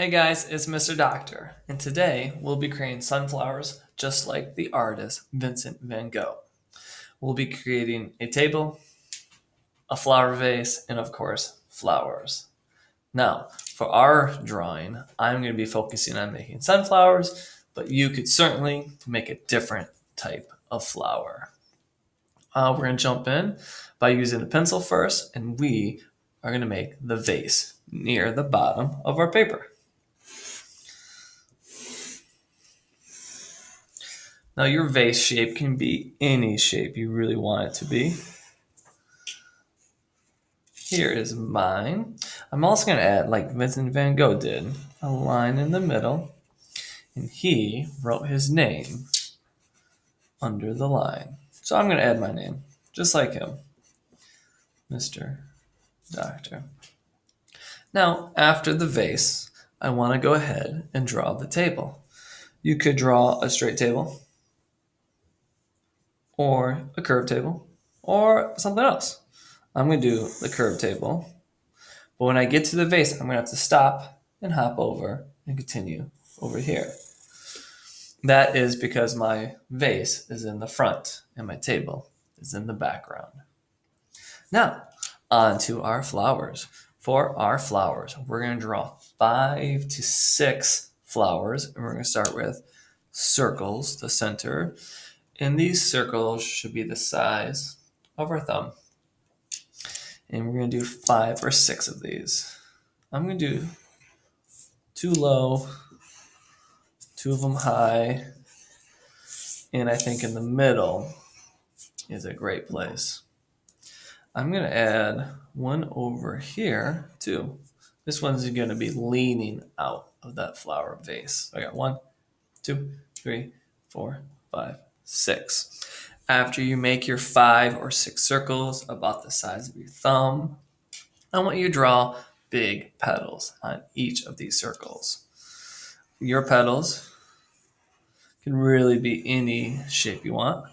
Hey guys, it's Mr. Doctor, and today we'll be creating sunflowers just like the artist Vincent van Gogh. We'll be creating a table, a flower vase, and of course, flowers. Now, for our drawing, I'm going to be focusing on making sunflowers, but you could certainly make a different type of flower. Uh, we're going to jump in by using a pencil first, and we are going to make the vase near the bottom of our paper. Now your vase shape can be any shape you really want it to be. Here is mine. I'm also going to add, like Vincent van Gogh did, a line in the middle. And he wrote his name under the line. So I'm going to add my name, just like him. Mr. Doctor. Now, after the vase, I want to go ahead and draw the table. You could draw a straight table, or a curved table, or something else. I'm going to do the curved table. But when I get to the vase, I'm going to have to stop and hop over and continue over here. That is because my vase is in the front and my table is in the background. Now, on to our flowers. For our flowers, we're going to draw five to six flowers, and we're going to start with circles, the center. And these circles should be the size of our thumb. And we're going to do five or six of these. I'm going to do two low, two of them high, and I think in the middle is a great place. I'm going to add one over here too. This one's going to be leaning out of that flower vase. I got one, two, three, four, five, six. After you make your five or six circles about the size of your thumb, I want you to draw big petals on each of these circles. Your petals can really be any shape you want.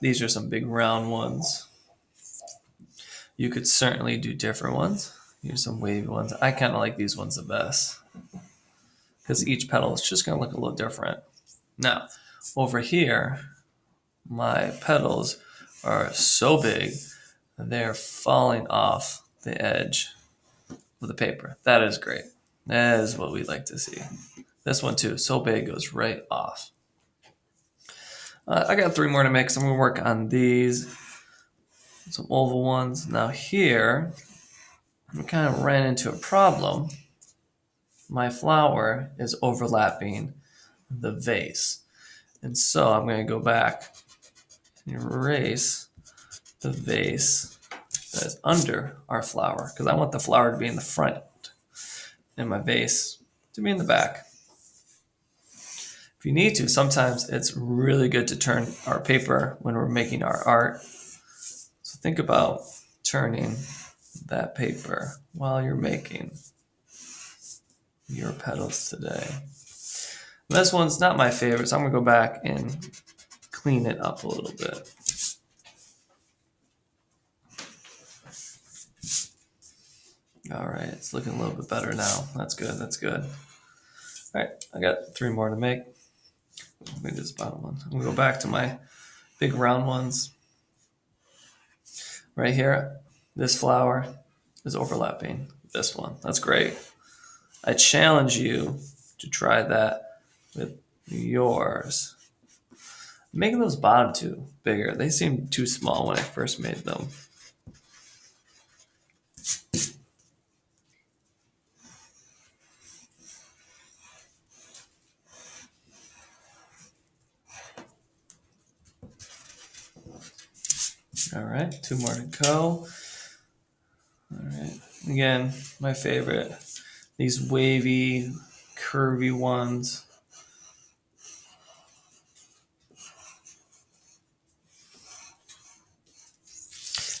These are some big round ones. You could certainly do different ones. Here's some wavy ones. I kind of like these ones the best because each petal is just going to look a little different. Now, over here, my petals are so big they're falling off the edge of the paper. That is great. That is what we like to see. This one too, so big goes right off. Uh, I got three more to make, so I'm gonna work on these. Some oval ones. Now here, we kind of ran into a problem. My flower is overlapping the vase. And so I'm going to go back and erase the vase that is under our flower because I want the flower to be in the front and my vase to be in the back. If you need to, sometimes it's really good to turn our paper when we're making our art. So think about turning that paper while you're making your petals today. This one's not my favorite, so I'm gonna go back and clean it up a little bit. All right, it's looking a little bit better now. That's good, that's good. All right, I got three more to make. Let this bottom one. I'm gonna go back to my big round ones. Right here, this flower is overlapping this one. That's great. I challenge you to try that with yours. making those bottom two bigger. They seemed too small when I first made them. All right, two more to go. All right, again, my favorite. These wavy, curvy ones.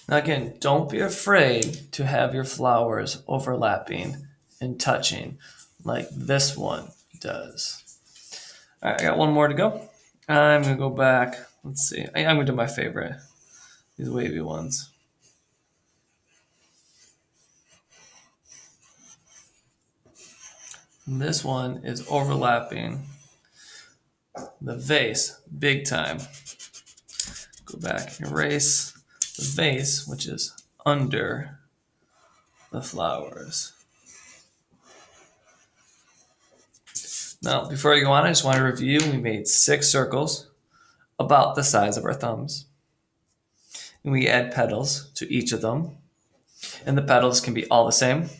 Now again, don't be afraid to have your flowers overlapping and touching like this one does. All right, I got one more to go. I'm gonna go back. Let's see. I, I'm gonna do my favorite. These wavy ones. And this one is overlapping the vase big time. Go back and erase the vase, which is under the flowers. Now, before I go on, I just want to review. We made six circles about the size of our thumbs. And we add petals to each of them. And the petals can be all the same,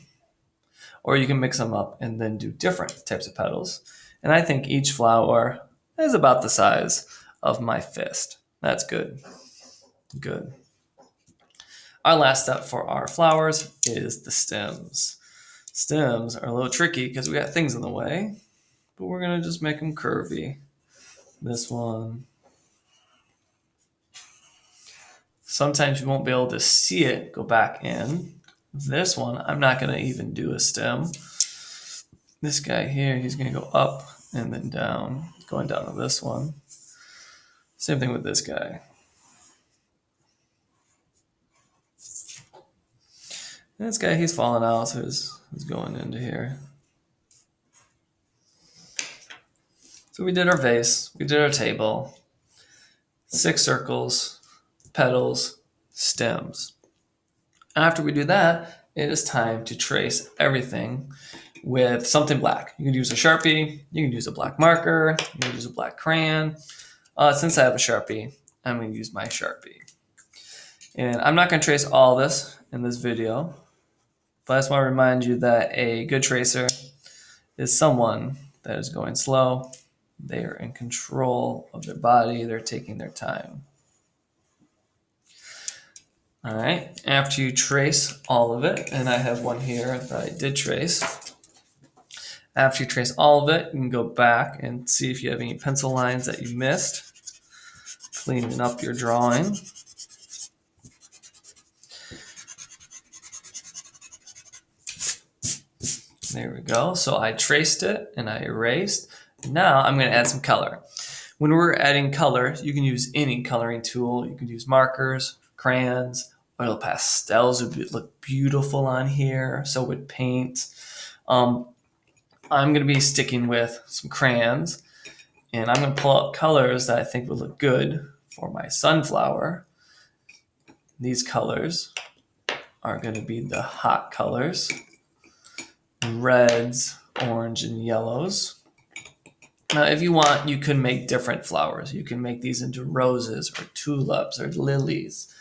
or you can mix them up and then do different types of petals. And I think each flower is about the size of my fist. That's good. Good. Our last step for our flowers is the stems. Stems are a little tricky because we got things in the way but we're gonna just make them curvy. This one. Sometimes you won't be able to see it go back in. This one, I'm not gonna even do a stem. This guy here, he's gonna go up and then down, going down to this one. Same thing with this guy. This guy, he's falling out, so he's, he's going into here. So we did our vase, we did our table, six circles, petals, stems. After we do that, it is time to trace everything with something black. You can use a Sharpie, you can use a black marker, you can use a black crayon. Uh, since I have a Sharpie, I'm going to use my Sharpie. And I'm not going to trace all this in this video, but I just want to remind you that a good tracer is someone that is going slow they are in control of their body. They're taking their time. All right, after you trace all of it, and I have one here that I did trace. After you trace all of it, you can go back and see if you have any pencil lines that you missed. Cleaning up your drawing. There we go. So I traced it and I erased. Now I'm going to add some color. When we're adding color, you can use any coloring tool. You can use markers, crayons, oil pastels would look beautiful on here. So would paint. Um, I'm going to be sticking with some crayons and I'm going to pull out colors that I think would look good for my sunflower. These colors are going to be the hot colors, reds, orange, and yellows. Now, if you want, you can make different flowers. You can make these into roses or tulips or lilies.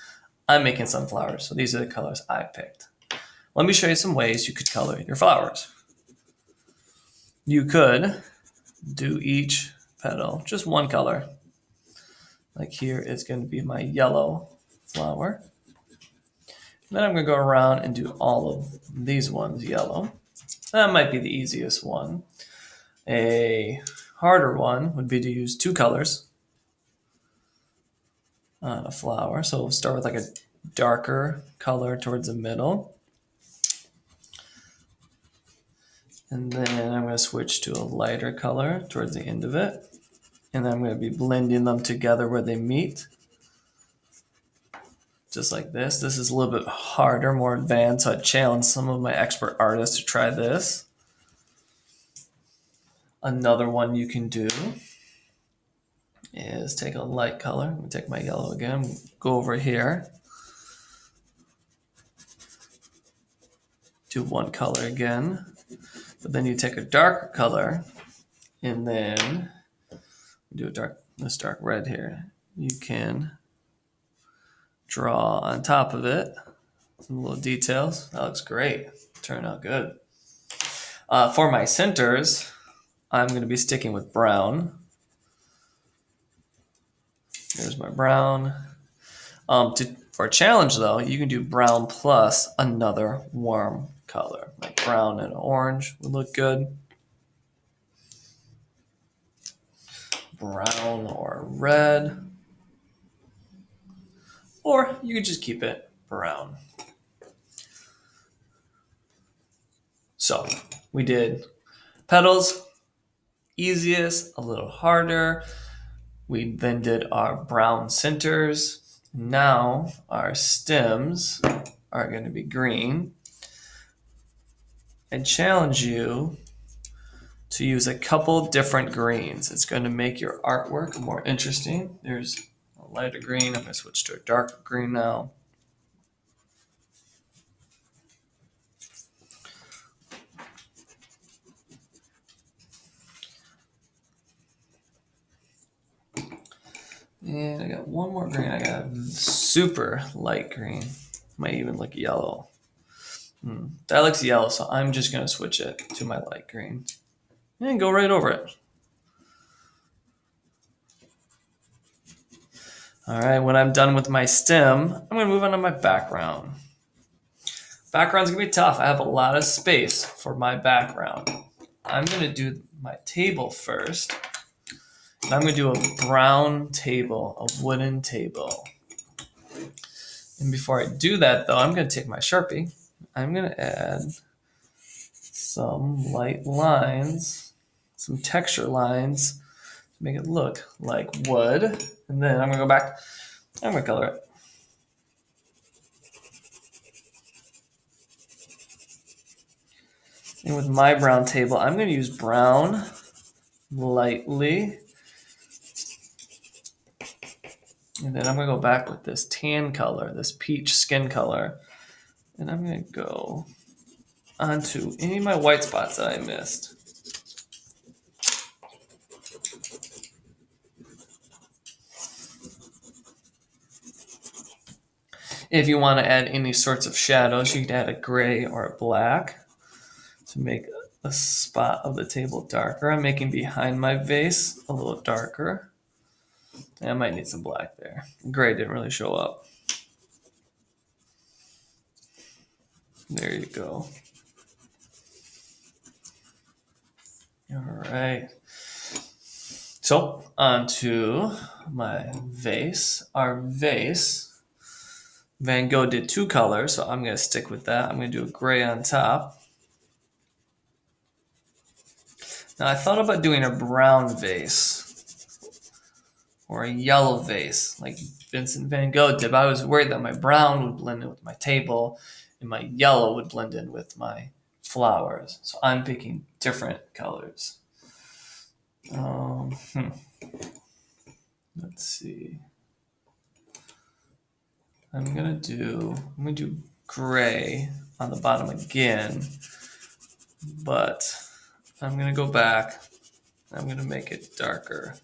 I'm making sunflowers, so these are the colors I picked. Let me show you some ways you could color your flowers. You could do each petal just one color. Like here is going to be my yellow flower. Then I'm going to go around and do all of these ones yellow. That might be the easiest one. A harder one would be to use two colors on a flower. So we'll start with like a darker color towards the middle. And then I'm going to switch to a lighter color towards the end of it. And then I'm going to be blending them together where they meet. Just like this. This is a little bit harder, more advanced, so I challenge some of my expert artists to try this. Another one you can do is take a light color. Let me take my yellow again. Go over here. Do one color again. But then you take a darker color and then do a dark this dark red here. You can draw on top of it some little details. That looks great. Turn out good. Uh, for my centers, I'm going to be sticking with brown. There's my brown. Um, to, for a challenge though, you can do brown plus another warm color. Like brown and orange would look good. Brown or red. Or you could just keep it brown. So we did petals, easiest, a little harder. We then did our brown centers. Now our stems are going to be green. I challenge you to use a couple different greens. It's going to make your artwork more interesting. There's lighter green. I'm going to switch to a darker green now. And I got one more green. I got super light green. Might even look yellow. Hmm. That looks yellow, so I'm just going to switch it to my light green. And go right over it. All right, when I'm done with my stem, I'm to move on to my background. Background's to be tough. I have a lot of space for my background. I'm to do my table first. And I'm to do a brown table, a wooden table. And before I do that, though, I'm to take my Sharpie. I'm to add some light lines, some texture lines to make it look like wood. And then I'm to go back. I'm to color it. And with my brown table, I'm to use brown lightly And then I'm to go back with this tan color, this peach skin color. And I'm to go onto any of my white spots that I missed. If you want to add any sorts of shadows, you can add a gray or a black to make a spot of the table darker. I'm making behind my vase a little darker. I might need some black there. Gray didn't really show up. There you go. All right. So on to my vase. Our vase, Van Gogh did two colors, so I'm going to stick with that. I'm going to do a gray on top. Now I thought about doing a brown vase or a yellow vase like Vincent van Gogh did. But I was worried that my brown would blend in with my table and my yellow would blend in with my flowers. So I'm picking different colors. Um, hmm. Let's see. I'm gonna do I'm gonna do gray on the bottom again, but I'm gonna go back. I'm gonna make it darker.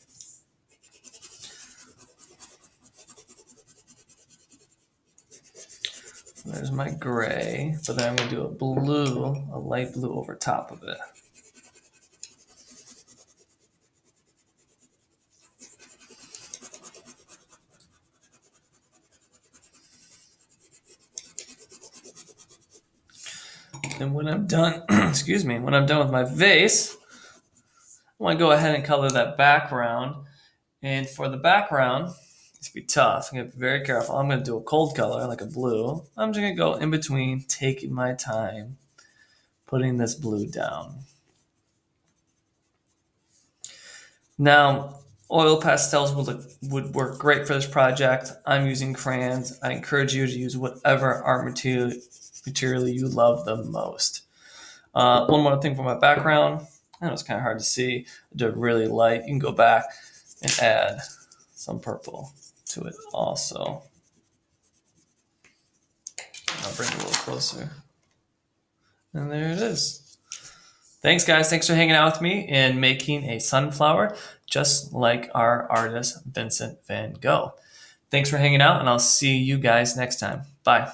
There's my gray, but then I'm to do a blue, a light blue over top of it. And when I'm done, excuse me, when I'm done with my vase, I want to go ahead and color that background. And for the background, it's gonna be tough. I'm gonna be very careful. I'm gonna do a cold color, like a blue. I'm just gonna go in between, taking my time, putting this blue down. Now, oil pastels would, would work great for this project. I'm using crayons. I encourage you to use whatever art material, material you love the most. Uh, one more thing for my background. I know it's kind of hard to see. I did really light. You can go back and add some purple to it also. I'll bring it a little closer. And there it is. Thanks, guys. Thanks for hanging out with me and making a sunflower just like our artist, Vincent van Gogh. Thanks for hanging out, and I'll see you guys next time. Bye.